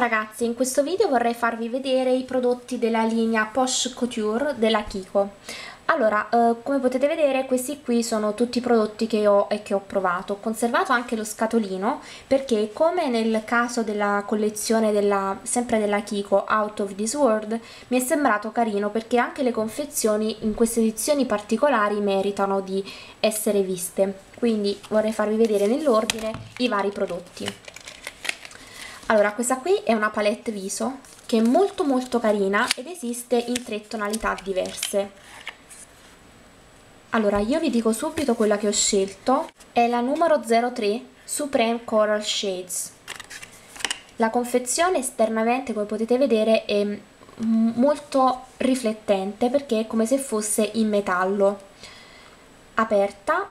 ragazzi, in questo video vorrei farvi vedere i prodotti della linea Posh Couture della Kiko. Allora, eh, come potete vedere questi qui sono tutti i prodotti che ho e che ho provato. Ho conservato anche lo scatolino perché come nel caso della collezione della, sempre della Kiko Out of This World mi è sembrato carino perché anche le confezioni in queste edizioni particolari meritano di essere viste. Quindi vorrei farvi vedere nell'ordine i vari prodotti. Allora, questa qui è una palette viso che è molto molto carina ed esiste in tre tonalità diverse. Allora, io vi dico subito quella che ho scelto, è la numero 03 Supreme Coral Shades. La confezione esternamente, come potete vedere, è molto riflettente perché è come se fosse in metallo. Aperta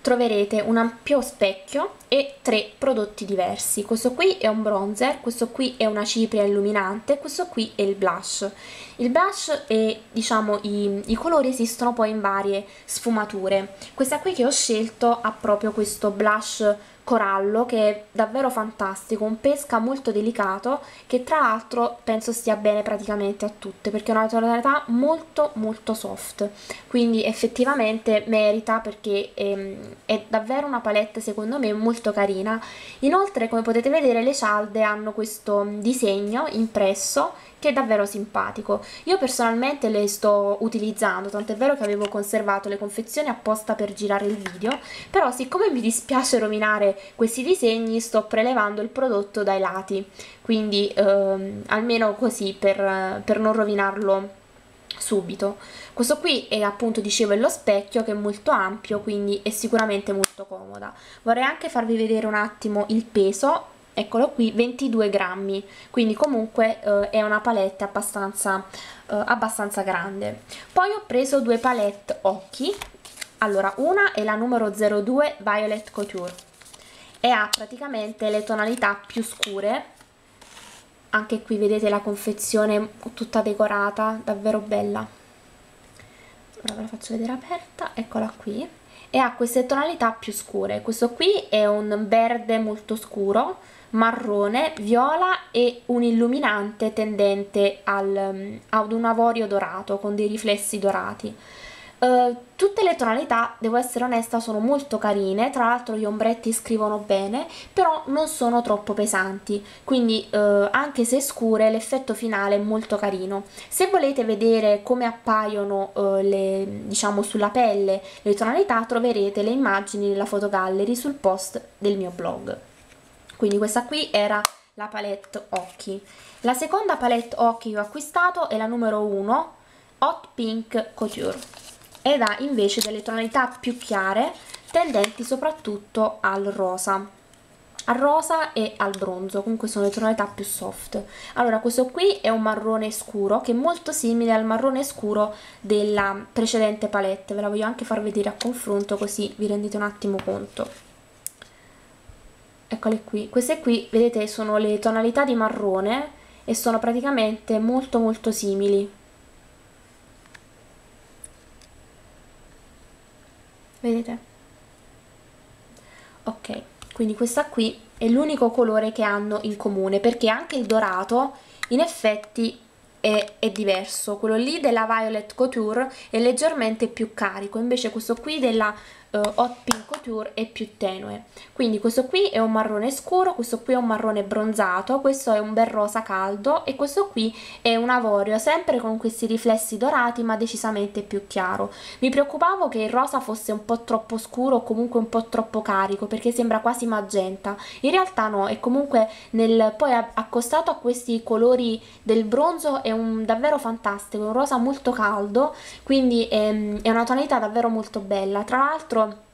troverete un ampio specchio e tre prodotti diversi. Questo qui è un bronzer, questo qui è una cipria illuminante, questo qui è il blush. Il blush e diciamo i, i colori esistono poi in varie sfumature. Questa qui che ho scelto ha proprio questo blush corallo che è davvero fantastico, un pesca molto delicato che tra l'altro penso stia bene praticamente a tutte perché è una tonalità molto molto soft, quindi effettivamente merita perché è, ehm, è davvero una palette secondo me molto carina. Inoltre come potete vedere le cialde hanno questo disegno impresso che è davvero simpatico. Io personalmente le sto utilizzando, tant'è vero che avevo conservato le confezioni apposta per girare il video, però siccome mi dispiace rovinare questi disegni sto prelevando il prodotto dai lati, quindi ehm, almeno così per, per non rovinarlo subito. Questo qui è appunto, dicevo, lo specchio che è molto ampio, quindi è sicuramente molto comoda. Vorrei anche farvi vedere un attimo il peso, eccolo qui 22 grammi. Quindi comunque eh, è una palette abbastanza, eh, abbastanza grande. Poi ho preso due palette occhi. Allora una è la numero 02 Violet Couture. E ha praticamente le tonalità più scure. Anche qui vedete la confezione tutta decorata davvero bella. Ora ve la faccio vedere aperta eccola qui. E ha queste tonalità più scure. Questo qui è un verde molto scuro marrone, viola e un illuminante tendente al, mm, ad un avorio dorato con dei riflessi dorati. Uh, tutte le tonalità, devo essere onesta, sono molto carine, tra l'altro gli ombretti scrivono bene, però non sono troppo pesanti, quindi uh, anche se scure l'effetto finale è molto carino. Se volete vedere come appaiono uh, le, diciamo sulla pelle le tonalità, troverete le immagini nella fotogallery sul post del mio blog quindi questa qui era la palette occhi. La seconda palette occhi che ho acquistato è la numero 1 Hot Pink Couture. Ed ha invece delle tonalità più chiare tendenti soprattutto al rosa. Al rosa e al bronzo, comunque sono le tonalità più soft. Allora, questo qui è un marrone scuro che è molto simile al marrone scuro della precedente palette, ve la voglio anche far vedere a confronto così vi rendete un attimo conto eccole qui. Queste qui vedete sono le tonalità di marrone e sono praticamente molto molto simili. Vedete? Ok quindi questa qui è l'unico colore che hanno in comune perché anche il dorato in effetti è, è, diverso. Quello lì della Violet Couture è leggermente più carico invece questo qui della uh, Hot Pink Couture è più tenue. Quindi questo qui è un marrone scuro questo qui è un marrone bronzato questo è un bel rosa caldo e questo qui è un avorio sempre con questi riflessi dorati ma decisamente più chiaro. Mi preoccupavo che il rosa fosse un po' troppo scuro o comunque un po' troppo carico perché sembra quasi magenta. In realtà no è comunque nel, poi accostato a questi colori del bronzo è un davvero fantastico un rosa molto caldo quindi è, ehm, è una tonalità davvero molto bella. Tra l'altro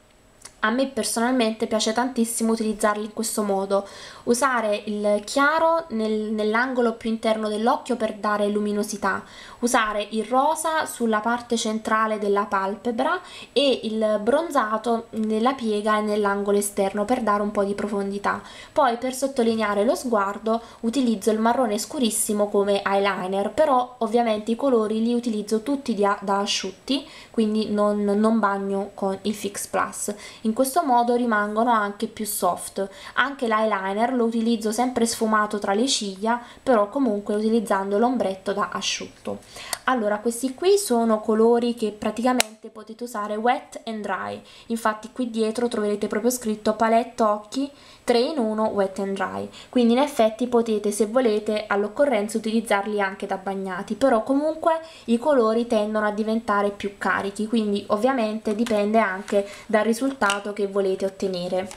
a me personalmente piace tantissimo utilizzarli in questo modo, usare il chiaro nel, nell'angolo più interno dell'occhio per dare luminosità, usare il rosa sulla parte centrale della palpebra e il bronzato nella piega e nell'angolo esterno per dare un po' di profondità. Poi per sottolineare lo sguardo utilizzo il marrone scurissimo come eyeliner, però ovviamente i colori li utilizzo tutti da asciutti, quindi non, non bagno con il Fix Plus. In questo modo rimangono anche più soft. Anche l'eyeliner lo utilizzo sempre sfumato tra le ciglia però comunque utilizzando l'ombretto da asciutto. Allora questi qui sono colori che praticamente potete usare wet and dry. Infatti qui dietro troverete proprio scritto palette occhi 3 in 1 wet and dry. Quindi in effetti potete se volete all'occorrenza utilizzarli anche da bagnati. Però comunque i colori tendono a diventare più carichi. Quindi ovviamente dipende anche dal risultato che volete ottenere.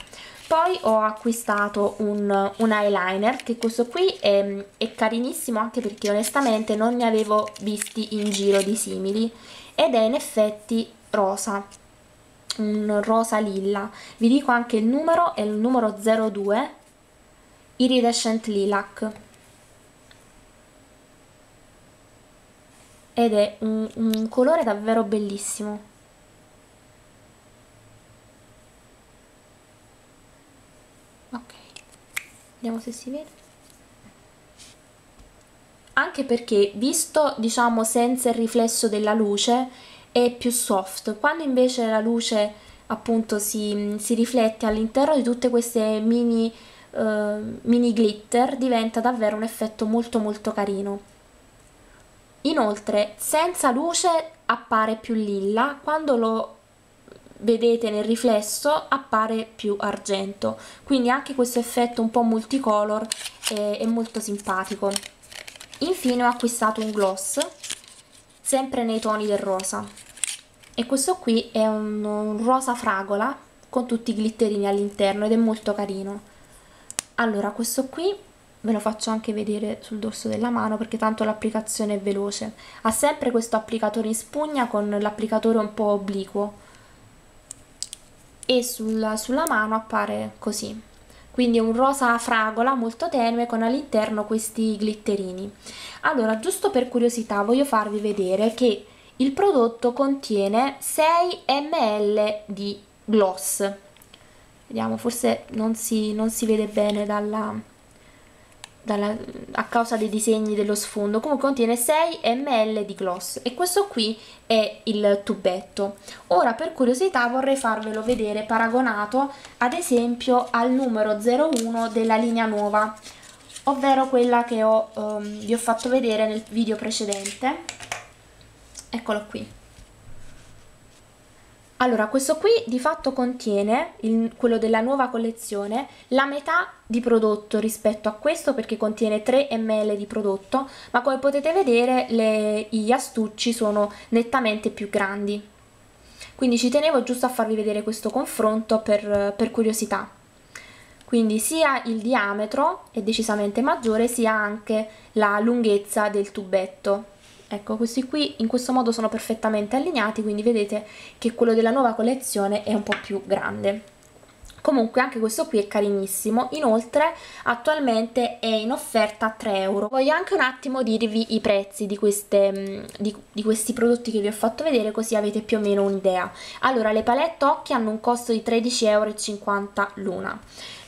Poi ho acquistato un, un eyeliner che questo qui è, è carinissimo anche perché onestamente non ne avevo visti in giro di simili ed è in effetti rosa un rosa lilla. Vi dico anche il numero è il numero 02 iridescent lilac. Ed è un, un colore davvero bellissimo vediamo se si vede. Anche perché visto diciamo senza il riflesso della luce è più soft. Quando invece la luce appunto si, si riflette all'interno di tutte queste mini, uh, mini glitter diventa davvero un effetto molto molto carino. Inoltre senza luce appare più lilla. Quando lo vedete nel riflesso appare più argento. Quindi anche questo effetto un po' multicolor è, è molto simpatico. Infine ho acquistato un gloss sempre nei toni del rosa. E questo qui è un, un rosa fragola con tutti i glitterini all'interno ed è molto carino. Allora questo qui ve lo faccio anche vedere sul dorso della mano perché tanto l'applicazione è veloce. Ha sempre questo applicatore in spugna con l'applicatore un po' obliquo e sul, sulla mano appare così. Quindi un rosa fragola molto tenue con all'interno questi glitterini. Allora giusto per curiosità voglio farvi vedere che il prodotto contiene 6 ml di gloss. Vediamo forse non si, non si vede bene dalla, dalla, a causa dei disegni dello sfondo. Comunque contiene 6 ml di gloss. E questo qui è il tubetto. Ora per curiosità vorrei farvelo vedere paragonato ad esempio al numero 01 della linea nuova ovvero quella che ho, um, vi ho fatto vedere nel video precedente. Eccolo qui allora, questo qui di fatto contiene, il, quello della nuova collezione, la metà di prodotto rispetto a questo perché contiene 3 ml di prodotto, ma come potete vedere le, gli astucci sono nettamente più grandi. Quindi ci tenevo giusto a farvi vedere questo confronto per, per curiosità. Quindi sia il diametro è decisamente maggiore, sia anche la lunghezza del tubetto ecco questi qui in questo modo sono perfettamente allineati quindi vedete che quello della nuova collezione è un po' più grande Comunque anche questo qui è carinissimo, inoltre attualmente è in offerta a 3 euro. Voglio anche un attimo dirvi i prezzi di, queste, mm, di, di questi prodotti che vi ho fatto vedere così avete più o meno un'idea. Allora le palette occhi hanno un costo di 13,50 euro l'una,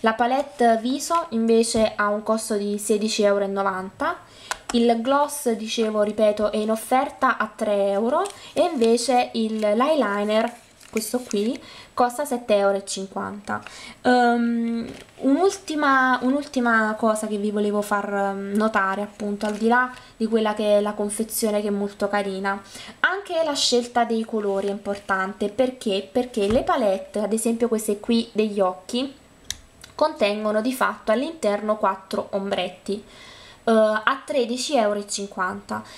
la palette viso invece ha un costo di 16,90 euro il gloss dicevo ripeto è in offerta a 3 euro e invece l'eyeliner questo qui costa 7,50 euro um, un'ultima un cosa che vi volevo far ehm, notare appunto al di là di quella che è la confezione che è molto carina anche la scelta dei colori è importante. Perché? Perché le palette ad esempio queste qui degli occhi contengono di fatto all'interno 4 ombretti uh, a 13,50 euro.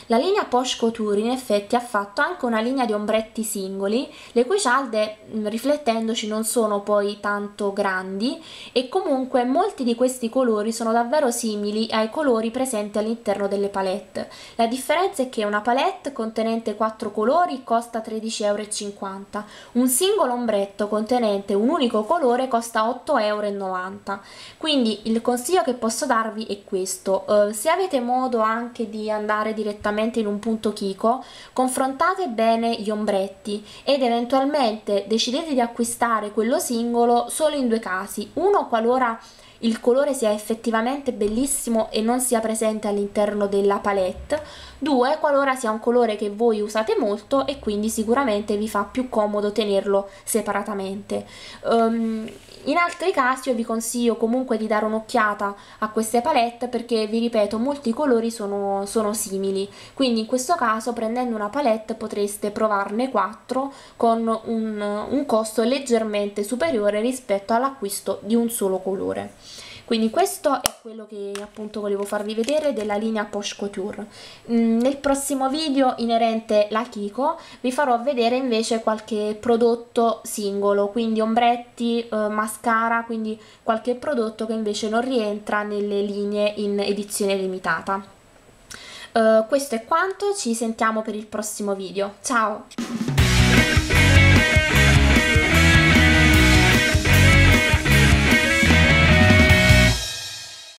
La linea Porsche Couture in effetti ha fatto anche una linea di ombretti singoli, le cui cialde riflettendoci non sono poi tanto grandi e comunque molti di questi colori sono davvero simili ai colori presenti all'interno delle palette. La differenza è che una palette contenente 4 colori costa 13,50 euro, un singolo ombretto contenente un unico colore costa 8,90 euro. Quindi il consiglio che posso darvi è questo, uh, se avete modo anche di andare direttamente in un punto Kiko, confrontate bene gli ombretti ed eventualmente decidete di acquistare quello singolo solo in due casi. Uno qualora il colore sia effettivamente bellissimo e non sia presente all'interno della palette, due qualora sia un colore che voi usate molto e quindi sicuramente vi fa più comodo tenerlo separatamente. Um, in altri casi io vi consiglio comunque di dare un'occhiata a queste palette perché vi ripeto molti colori sono, sono simili, quindi in questo caso prendendo una palette potreste provarne 4 con un, un costo leggermente superiore rispetto all'acquisto di un solo colore. Quindi questo è quello che appunto volevo farvi vedere della linea Poche Couture. Mm, nel prossimo video inerente la Kiko vi farò vedere invece qualche prodotto singolo, quindi ombretti, eh, mascara, quindi qualche prodotto che invece non rientra nelle linee in edizione limitata. Uh, questo è quanto, ci sentiamo per il prossimo video. Ciao!